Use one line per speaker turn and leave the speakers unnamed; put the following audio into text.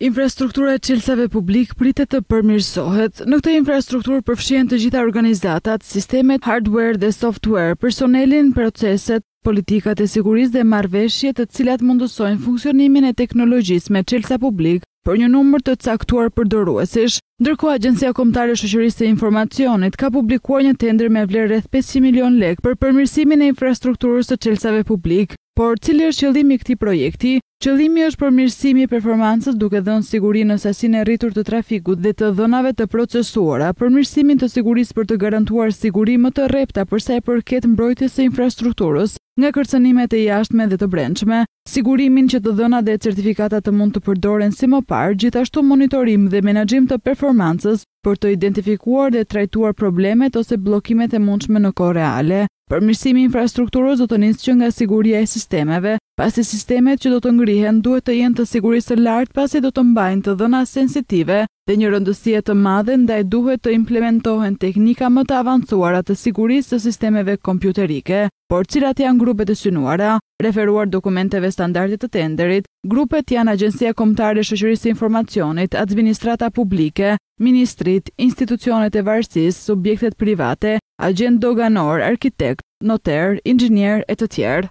Infrastruktura e çelësave publikë pritet të përmirësohet. Në këtë infrastrukturë përfshihen të gjitha organizatat, sistemet, hardware dhe software, personelin, proceset, politikat e sigurisë dhe marrëveshjet të cilat mundësojnë funksionimin e teknologjisë me çelësa publikë për një numër të caktuar përdoruesish. Ndërkohë, Agjencia Kombëtare e Shoqërisë së Informacionit ka publikuar një tender me vlerë rreth pesëqind milionë lekë për përmirësimin e infrastrukturës së çelësave publikë. Por, cili është qëllimi i këtij projekti? Qëllimi është përmirësimi i performancës duke dhënë siguri në sasinë e rritur të trafikut dhe të dhënave të procesuara, përmirësimin të sigurisë për të garantuar siguri më të rrepta për sa i përket mbrojtjes së infrastrukturës nga kërcënimet e jashtme dhe të brendshme, sigurimin që të dhënat dhe certifikatat të mund të përdoren si më parë, gjithashtu monitorim dhe menaxhim të performancës për të identifikuar dhe trajtuar problemet ose bllokimet e mundshme në kohë reale. Përmirësimi i infrastrukturës do të nisë që nga siguria e sistemeve, pasi sistemet që do të ngrihen duhet të jenë të sigurisë së lartë pasi do të mbajnë të dhëna sensitive dhe një rëndësie të madhe ndaj duhet të implementohen teknika më të avancuara të sigurisë së sistemeve kompjuterike. Por cilat janë grupet e synuara? Referuar dokumenteve standarde të tenderit, grupet janë Agjencia Kombëtare e Shoqërisë së Informacionit, Administrata Publike, ministritë, institucionet e varësisë, subjektet private, agjentë doganorë, arkitektë, noterë, inxhinierë e të tjerë.